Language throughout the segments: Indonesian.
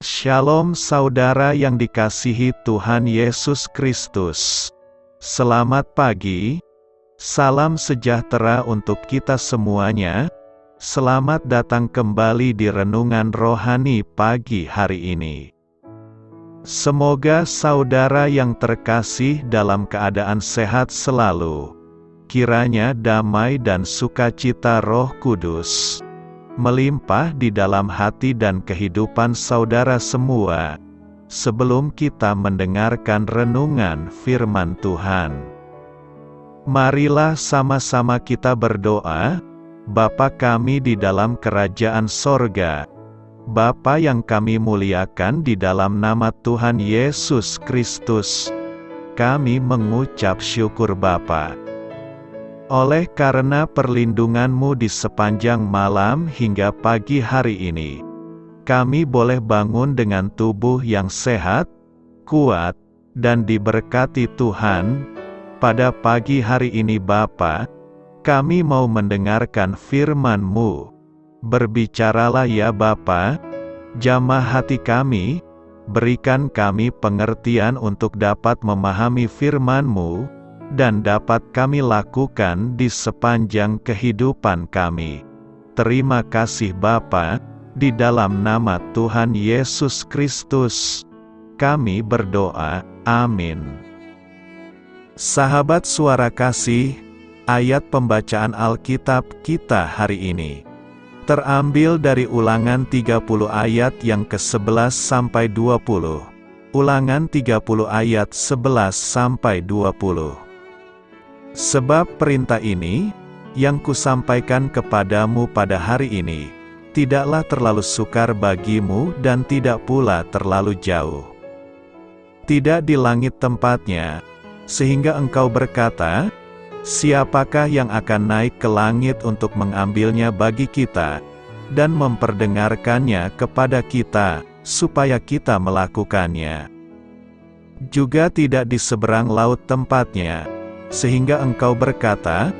Shalom saudara yang dikasihi Tuhan Yesus Kristus. Selamat pagi. Salam sejahtera untuk kita semuanya. Selamat datang kembali di renungan rohani pagi hari ini. Semoga saudara yang terkasih dalam keadaan sehat selalu. Kiranya damai dan sukacita Roh Kudus melimpah di dalam hati dan kehidupan saudara semua. Sebelum kita mendengarkan renungan firman Tuhan, marilah sama-sama kita berdoa. Bapa kami di dalam kerajaan sorga, Bapa yang kami muliakan di dalam nama Tuhan Yesus Kristus, kami mengucap syukur Bapa. Oleh karena perlindunganmu di sepanjang malam hingga pagi hari ini, kami boleh bangun dengan tubuh yang sehat, kuat, dan diberkati Tuhan. Pada pagi hari ini Bapa, kami mau mendengarkan firman-Mu. Berbicaralah ya Bapa, jamah hati kami, berikan kami pengertian untuk dapat memahami firman-Mu, dan dapat kami lakukan di sepanjang kehidupan kami. Terima kasih Bapa, di dalam nama Tuhan Yesus Kristus, kami berdoa. Amin. Sahabat suara kasih, ayat pembacaan Alkitab kita hari ini terambil dari Ulangan 30 ayat yang ke-11 sampai 20. Ulangan 30 ayat 11 sampai 20. Sebab perintah ini, yang kusampaikan kepadamu pada hari ini, tidaklah terlalu sukar bagimu dan tidak pula terlalu jauh. Tidak di langit tempatnya, sehingga engkau berkata, Siapakah yang akan naik ke langit untuk mengambilnya bagi kita, dan memperdengarkannya kepada kita, supaya kita melakukannya? Juga tidak di seberang laut tempatnya, sehingga engkau berkata,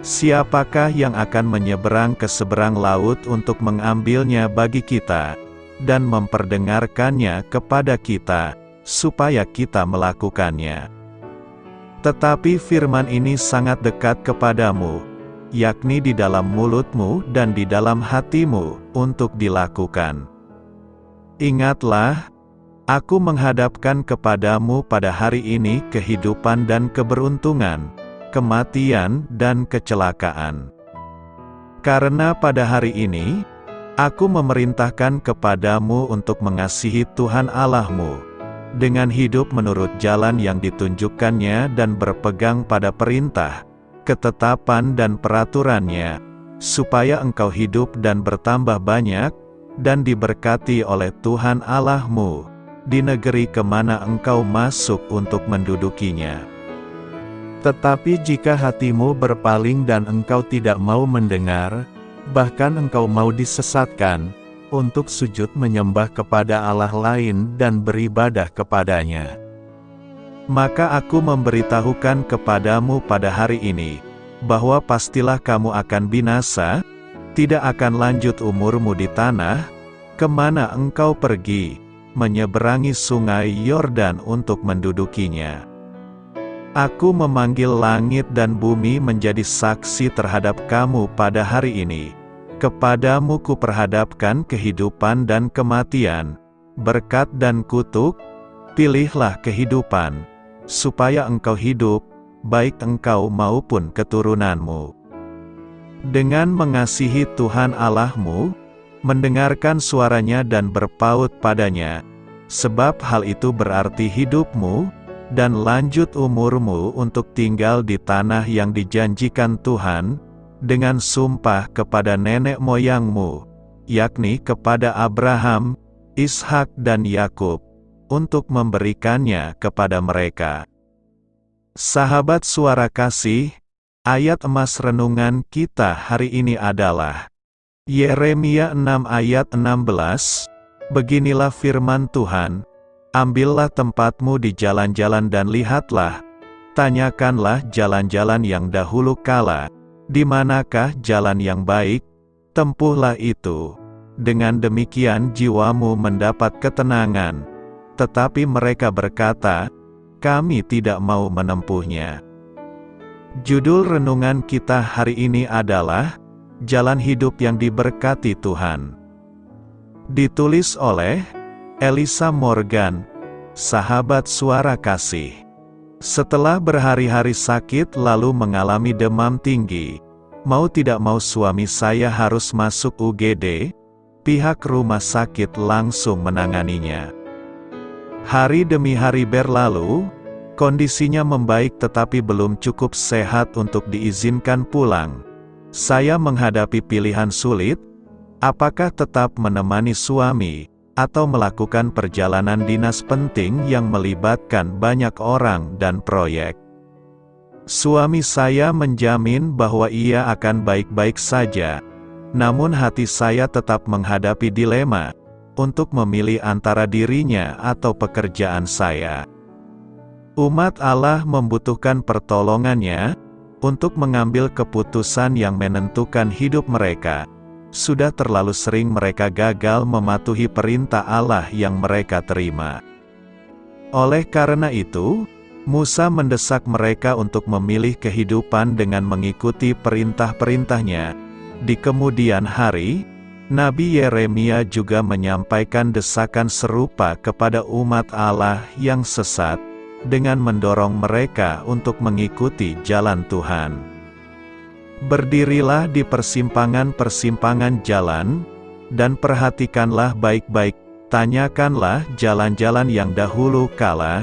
Siapakah yang akan menyeberang ke seberang laut untuk mengambilnya bagi kita, dan memperdengarkannya kepada kita, supaya kita melakukannya? Tetapi firman ini sangat dekat kepadamu, yakni di dalam mulutmu dan di dalam hatimu, untuk dilakukan. Ingatlah, Aku menghadapkan kepadamu pada hari ini kehidupan dan keberuntungan, kematian dan kecelakaan. Karena pada hari ini, aku memerintahkan kepadamu untuk mengasihi Tuhan Allahmu, dengan hidup menurut jalan yang ditunjukkannya dan berpegang pada perintah, ketetapan dan peraturannya, supaya engkau hidup dan bertambah banyak, dan diberkati oleh Tuhan Allahmu di negeri ke mana engkau masuk untuk mendudukinya. Tetapi jika hatimu berpaling dan engkau tidak mau mendengar, bahkan engkau mau disesatkan, untuk sujud menyembah kepada Allah lain dan beribadah kepadanya. Maka aku memberitahukan kepadamu pada hari ini, bahwa pastilah kamu akan binasa, tidak akan lanjut umurmu di tanah, ke mana engkau pergi, menyeberangi sungai Yordan untuk mendudukinya. Aku memanggil langit dan bumi menjadi saksi terhadap kamu pada hari ini. Kepadamu kuperhadapkan kehidupan dan kematian, berkat dan kutuk, pilihlah kehidupan, supaya engkau hidup, baik engkau maupun keturunanmu. Dengan mengasihi Tuhan Allahmu, mendengarkan suaranya dan berpaut padanya, sebab hal itu berarti hidupmu, dan lanjut umurmu untuk tinggal di tanah yang dijanjikan Tuhan, dengan sumpah kepada nenek moyangmu, yakni kepada Abraham, Ishak dan Yakub, untuk memberikannya kepada mereka. Sahabat suara kasih, ayat emas renungan kita hari ini adalah Yeremia 6 ayat 16, Beginilah firman Tuhan, Ambillah tempatmu di jalan-jalan dan lihatlah, tanyakanlah jalan-jalan yang dahulu kala, di manakah jalan yang baik, tempuhlah itu, dengan demikian jiwamu mendapat ketenangan. Tetapi mereka berkata, kami tidak mau menempuhnya. Judul renungan kita hari ini adalah Jalan Hidup yang Diberkati Tuhan. Ditulis oleh Elisa Morgan, sahabat suara kasih. Setelah berhari-hari sakit lalu mengalami demam tinggi, mau tidak mau suami saya harus masuk UGD, pihak rumah sakit langsung menanganinya. Hari demi hari berlalu, kondisinya membaik tetapi belum cukup sehat untuk diizinkan pulang. Saya menghadapi pilihan sulit, apakah tetap menemani suami, atau melakukan perjalanan dinas penting yang melibatkan banyak orang dan proyek. Suami saya menjamin bahwa ia akan baik-baik saja, namun hati saya tetap menghadapi dilema, untuk memilih antara dirinya atau pekerjaan saya. Umat Allah membutuhkan pertolongannya, untuk mengambil keputusan yang menentukan hidup mereka. Sudah terlalu sering mereka gagal mematuhi perintah Allah yang mereka terima. Oleh karena itu, Musa mendesak mereka untuk memilih kehidupan dengan mengikuti perintah-perintahnya, di kemudian hari, Nabi Yeremia juga menyampaikan desakan serupa kepada umat Allah yang sesat, dengan mendorong mereka untuk mengikuti jalan Tuhan. Berdirilah di persimpangan-persimpangan jalan, dan perhatikanlah baik-baik, tanyakanlah jalan-jalan yang dahulu kala,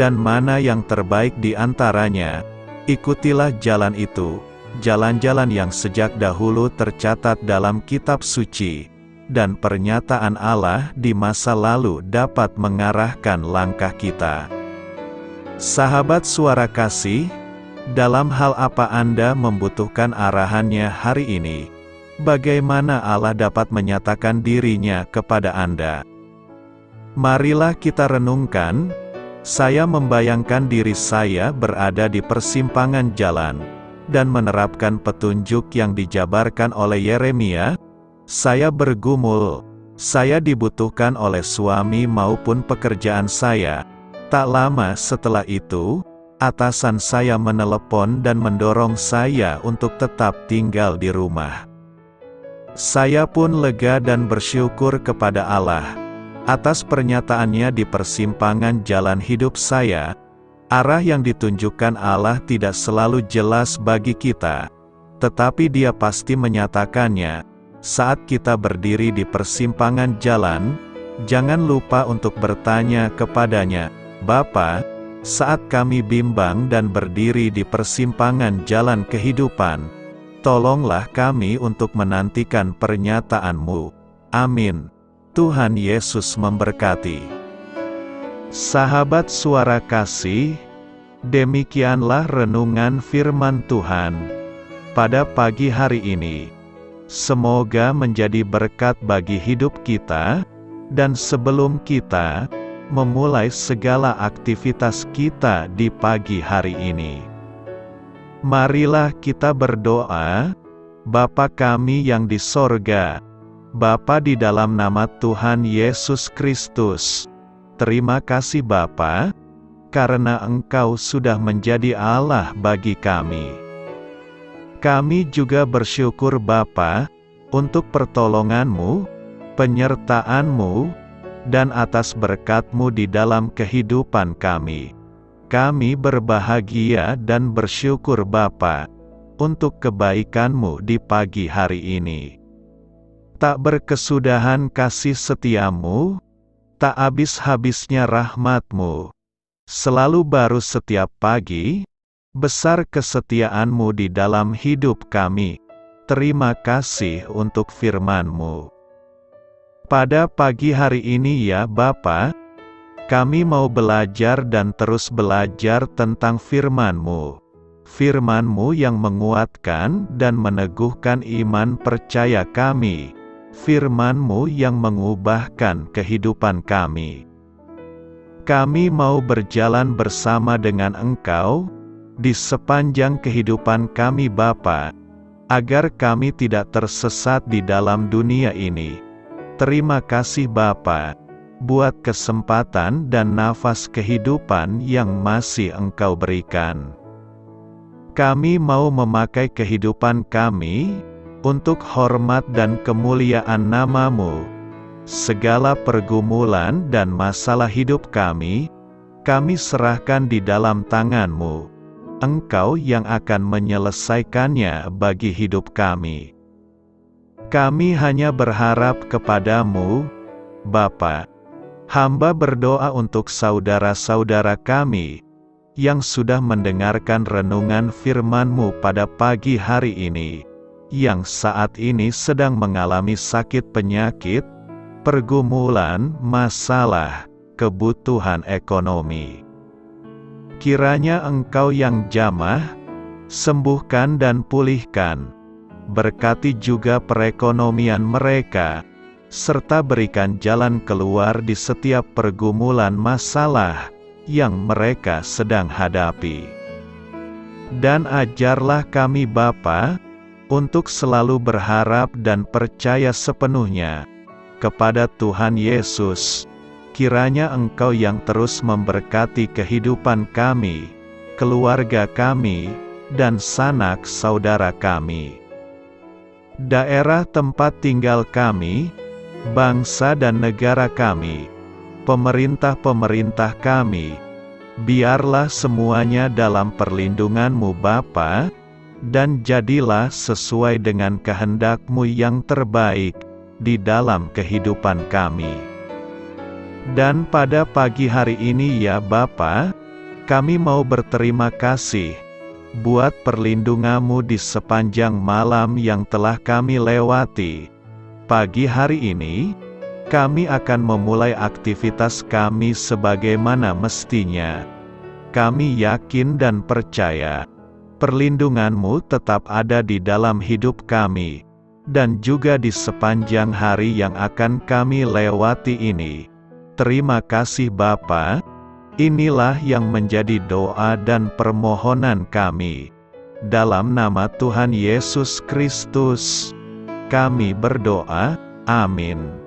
dan mana yang terbaik di antaranya, ikutilah jalan itu, jalan-jalan yang sejak dahulu tercatat dalam kitab suci, dan pernyataan Allah di masa lalu dapat mengarahkan langkah kita. Sahabat suara kasih, dalam hal apa Anda membutuhkan arahannya hari ini? Bagaimana Allah dapat menyatakan dirinya kepada Anda? Marilah kita renungkan, saya membayangkan diri saya berada di persimpangan jalan, dan menerapkan petunjuk yang dijabarkan oleh Yeremia, saya bergumul, saya dibutuhkan oleh suami maupun pekerjaan saya. Tak lama setelah itu, atasan saya menelepon dan mendorong saya untuk tetap tinggal di rumah. Saya pun lega dan bersyukur kepada Allah atas pernyataannya di persimpangan jalan hidup saya, Arah yang ditunjukkan Allah tidak selalu jelas bagi kita, tetapi Dia pasti menyatakannya. Saat kita berdiri di persimpangan jalan, jangan lupa untuk bertanya kepadanya, "Bapa, saat kami bimbang dan berdiri di persimpangan jalan kehidupan, tolonglah kami untuk menantikan pernyataan-Mu." Amin. Tuhan Yesus memberkati. Sahabat suara kasih, demikianlah renungan firman Tuhan pada pagi hari ini. Semoga menjadi berkat bagi hidup kita, dan sebelum kita memulai segala aktivitas kita di pagi hari ini. Marilah kita berdoa, Bapa kami yang di sorga, Bapa di dalam nama Tuhan Yesus Kristus, Terima kasih Bapa, karena Engkau sudah menjadi Allah bagi kami. Kami juga bersyukur Bapa, untuk pertolonganmu, penyertaanmu, dan atas berkatmu di dalam kehidupan kami. Kami berbahagia dan bersyukur Bapa, untuk kebaikanmu di pagi hari ini. Tak berkesudahan kasih setiamu, tak habis-habisnya rahmatmu. Selalu baru setiap pagi, besar kesetiaanmu di dalam hidup kami. Terima kasih untuk firmanmu. Pada pagi hari ini ya Bapa, kami mau belajar dan terus belajar tentang firmanmu. Firmanmu yang menguatkan dan meneguhkan iman percaya kami firman-Mu yang mengubahkan kehidupan kami. Kami mau berjalan bersama dengan Engkau, di sepanjang kehidupan kami Bapa, agar kami tidak tersesat di dalam dunia ini, Terima kasih Bapa, buat kesempatan dan nafas kehidupan yang masih Engkau berikan. Kami mau memakai kehidupan kami, untuk hormat dan kemuliaan namamu. Segala pergumulan dan masalah hidup kami, kami serahkan di dalam tanganmu. Engkau yang akan menyelesaikannya bagi hidup kami. Kami hanya berharap kepadamu, Bapa. Hamba berdoa untuk saudara-saudara kami, yang sudah mendengarkan renungan firman-Mu pada pagi hari ini, yang saat ini sedang mengalami sakit penyakit, pergumulan, masalah, kebutuhan ekonomi. Kiranya Engkau yang jamah, sembuhkan dan pulihkan, berkati juga perekonomian mereka, serta berikan jalan keluar di setiap pergumulan masalah yang mereka sedang hadapi. Dan ajarlah kami Bapa, untuk selalu berharap dan percaya sepenuhnya kepada Tuhan Yesus. Kiranya Engkau yang terus memberkati kehidupan kami, keluarga kami, dan sanak saudara kami daerah tempat tinggal kami, bangsa dan negara kami, pemerintah-pemerintah kami, biarlah semuanya dalam perlindunganmu Bapa, dan jadilah sesuai dengan kehendakmu yang terbaik, di dalam kehidupan kami. Dan pada pagi hari ini ya Bapa, kami mau berterima kasih, buat perlindunganmu di sepanjang malam yang telah kami lewati. Pagi hari ini, kami akan memulai aktivitas kami sebagaimana mestinya. Kami yakin dan percaya, perlindunganmu tetap ada di dalam hidup kami, dan juga di sepanjang hari yang akan kami lewati ini. Terima kasih Bapak. Inilah yang menjadi doa dan permohonan kami. Dalam nama Tuhan Yesus Kristus, kami berdoa. Amin.